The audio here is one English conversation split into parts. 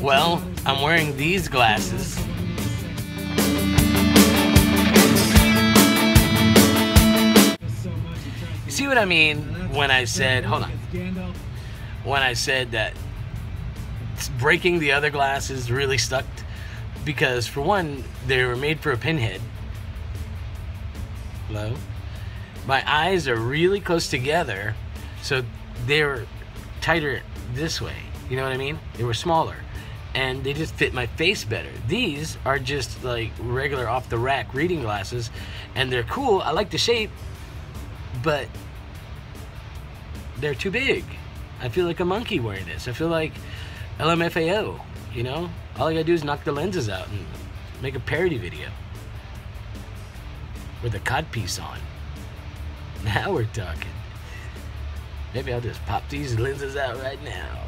Well, I'm wearing these glasses. You see what I mean when I said, hold on, when I said that breaking the other glasses really stuck? Because, for one, they were made for a pinhead. Hello? My eyes are really close together, so they're tighter this way. You know what I mean? They were smaller and they just fit my face better. These are just like regular off the rack reading glasses and they're cool. I like the shape, but they're too big. I feel like a monkey wearing this. I feel like LMFAO, you know? All I gotta do is knock the lenses out and make a parody video with a codpiece on. Now we're talking. Maybe I'll just pop these lenses out right now.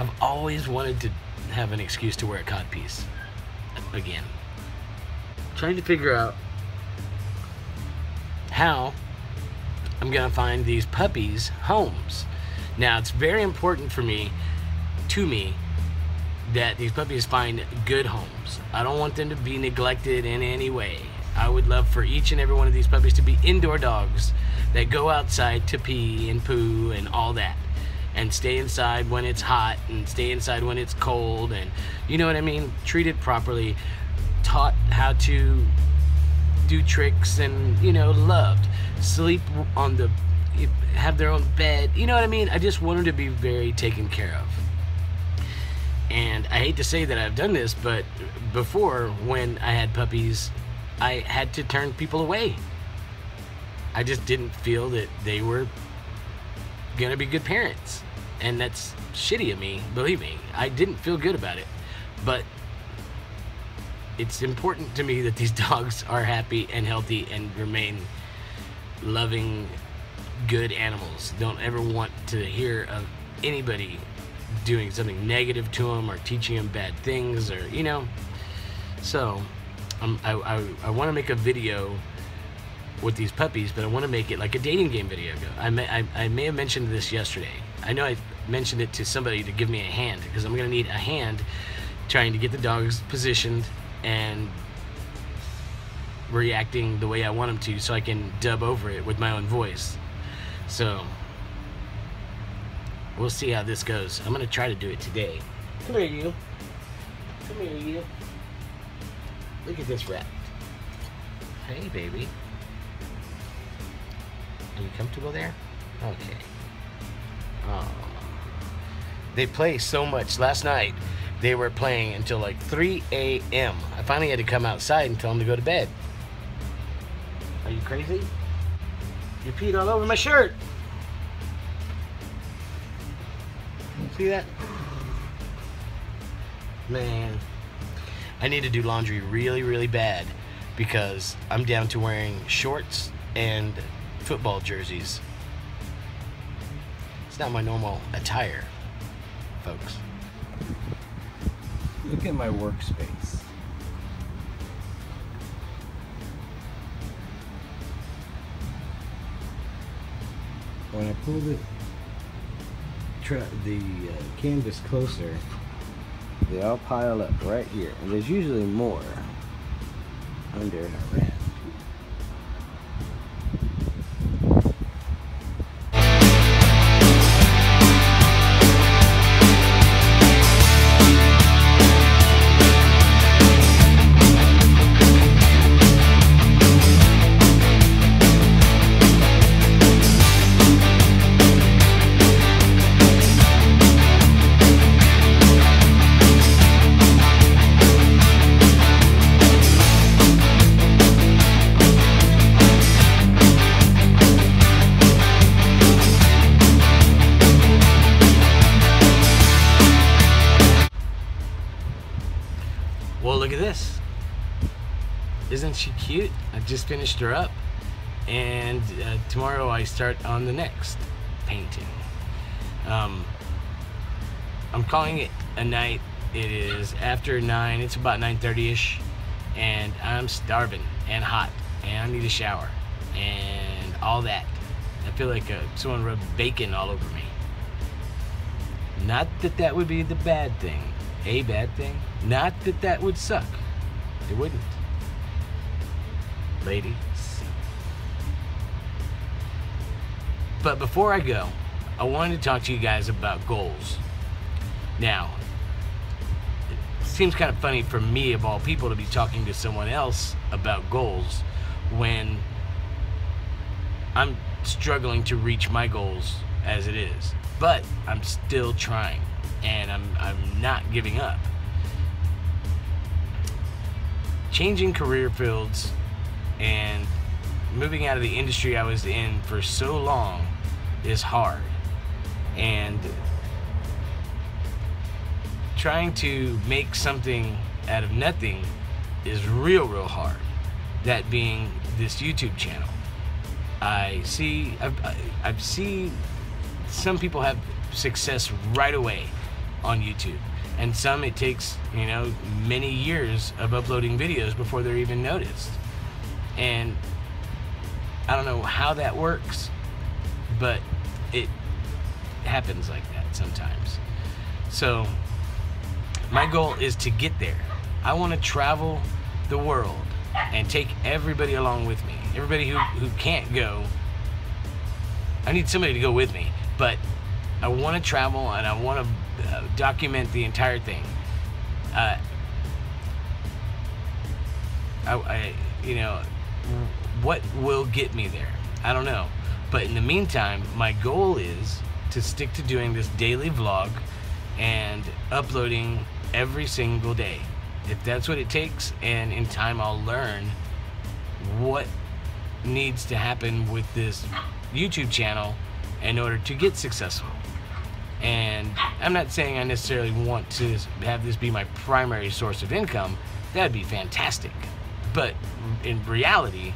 I've always wanted to have an excuse to wear a codpiece. Again. Trying to figure out how I'm gonna find these puppies homes. Now it's very important for me, to me, that these puppies find good homes. I don't want them to be neglected in any way. I would love for each and every one of these puppies to be indoor dogs that go outside to pee and poo and all that and stay inside when it's hot and stay inside when it's cold and you know what I mean? Treat it properly. Taught how to do tricks and you know loved. Sleep on the have their own bed. You know what I mean? I just want them to be very taken care of. And I hate to say that I've done this but before when I had puppies I had to turn people away. I just didn't feel that they were gonna be good parents. And that's shitty of me, believe me. I didn't feel good about it. But it's important to me that these dogs are happy and healthy and remain loving, good animals. Don't ever want to hear of anybody doing something negative to them or teaching them bad things or, you know. So, um, I, I, I want to make a video with these puppies, but I want to make it like a dating game video. I may, I, I may have mentioned this yesterday. I know I mentioned it to somebody to give me a hand because I'm going to need a hand trying to get the dogs positioned and reacting the way I want them to so I can dub over it with my own voice. So, we'll see how this goes. I'm going to try to do it today. Come here, you. Come here, you. Look at this rat. Hey, baby. Are you comfortable there? Okay. Oh. They play so much. Last night, they were playing until like 3 a.m. I finally had to come outside and tell them to go to bed. Are you crazy? You peed all over my shirt. See that? Man. I need to do laundry really, really bad because I'm down to wearing shorts and football jerseys. It's not my normal attire, folks. Look at my workspace. When I pull the the uh, canvas closer, they all pile up right here. And there's usually more under a raft. Isn't she cute? I just finished her up. And uh, tomorrow I start on the next painting. Um, I'm calling it a night. It is after 9. It's about 9.30ish. And I'm starving and hot. And I need a shower. And all that. I feel like uh, someone rubbed bacon all over me. Not that that would be the bad thing. a bad thing. Not that that would suck. It wouldn't. Ladies. But before I go, I wanted to talk to you guys about goals. Now, it seems kind of funny for me, of all people, to be talking to someone else about goals when I'm struggling to reach my goals as it is. But I'm still trying and I'm, I'm not giving up. Changing career fields and moving out of the industry I was in for so long is hard. And trying to make something out of nothing is real, real hard. That being this YouTube channel. I see, I've, I've seen some people have success right away on YouTube. And some it takes, you know, many years of uploading videos before they're even noticed. And I don't know how that works, but it happens like that sometimes. So my goal is to get there. I want to travel the world and take everybody along with me. Everybody who, who can't go, I need somebody to go with me. But I want to travel and I want to uh, document the entire thing. Uh, I, I, you know, what will get me there? I don't know. But in the meantime, my goal is to stick to doing this daily vlog and uploading every single day. If that's what it takes, and in time I'll learn what needs to happen with this YouTube channel in order to get successful. And I'm not saying I necessarily want to have this be my primary source of income. That'd be fantastic. But in reality,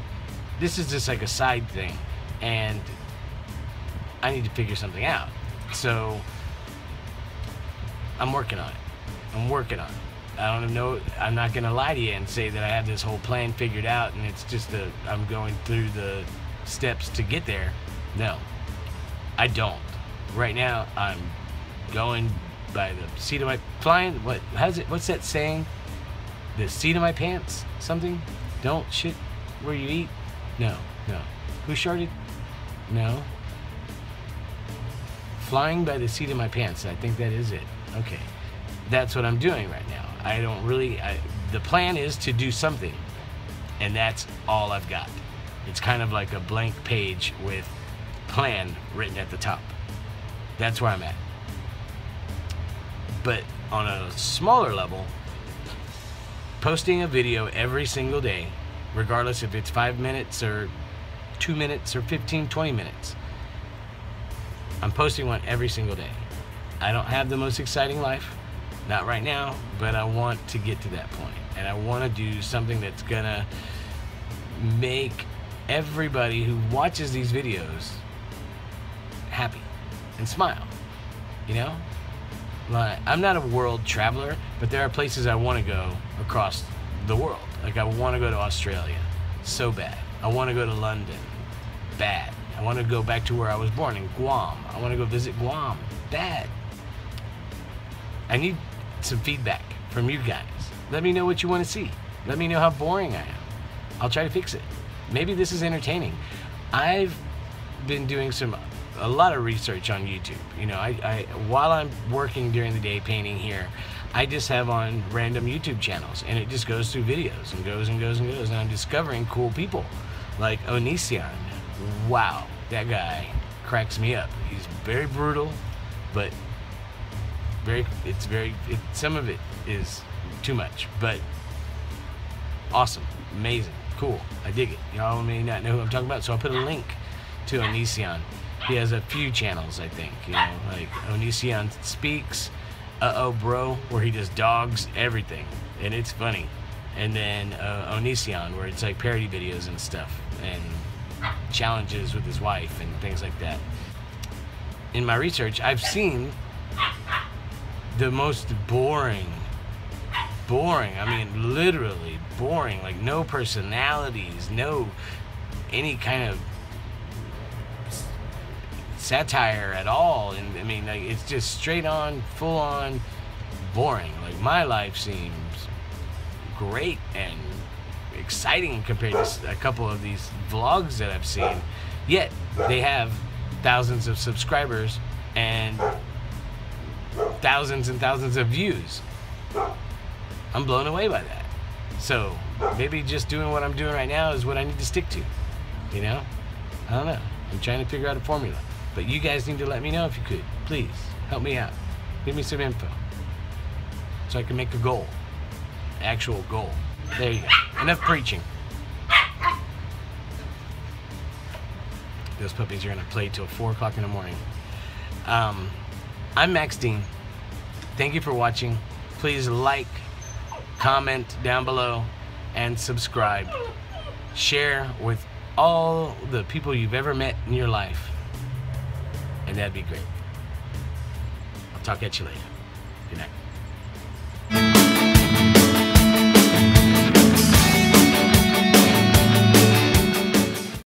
this is just like a side thing. And I need to figure something out. So I'm working on it. I'm working on it. I don't know. I'm not gonna lie to you and say that I have this whole plan figured out, and it's just a I'm going through the steps to get there. No, I don't. Right now, I'm going by the seat of my flying. What? How's it? What's that saying? The seat of my pants? Something? Don't shit where you eat? No, no. Who sharded? No. Flying by the seat of my pants. I think that is it. Okay. That's what I'm doing right now. I don't really. I, the plan is to do something, and that's all I've got. It's kind of like a blank page with plan written at the top. That's where I'm at. But on a smaller level, posting a video every single day, regardless if it's five minutes or two minutes or 15, 20 minutes, I'm posting one every single day. I don't have the most exciting life, not right now, but I want to get to that point. And I want to do something that's gonna make everybody who watches these videos happy and smile. You know? Like, I'm not a world traveler, but there are places I want to go across the world. Like, I want to go to Australia so bad. I want to go to London bad. I want to go back to where I was born in Guam. I want to go visit Guam bad. I need some feedback from you guys. Let me know what you want to see. Let me know how boring I am. I'll try to fix it. Maybe this is entertaining. I've been doing some a lot of research on YouTube. You know, I, I while I'm working during the day painting here, I just have on random YouTube channels and it just goes through videos and goes and goes and goes and I'm discovering cool people like Onision. Wow, that guy cracks me up. He's very brutal, but very it's very it, some of it is too much, but awesome, amazing, cool. I dig it. Y'all may not know who I'm talking about, so I'll put a link to Onision. He has a few channels, I think. You know, like Onision Speaks, Uh Oh Bro, where he just dogs everything, and it's funny. And then uh, Onision, where it's like parody videos and stuff, and challenges with his wife and things like that. In my research, I've seen the most boring, boring, I mean, literally boring, like no personalities, no any kind of satire at all. And I mean, like, it's just straight on, full on boring. Like my life seems great and exciting compared to a couple of these vlogs that I've seen. Yet they have thousands of subscribers and thousands and thousands of views. I'm blown away by that. So maybe just doing what I'm doing right now is what I need to stick to. You know? I don't know. I'm trying to figure out a formula. But you guys need to let me know if you could. Please help me out. Give me some info. So I can make a goal. Actual goal. There you go. Enough preaching. Those puppies are gonna play till four o'clock in the morning. Um, I'm Max Dean. Thank you for watching. Please like, comment down below, and subscribe. Share with all the people you've ever met in your life. And that'd be great. I'll talk at you later. Good night.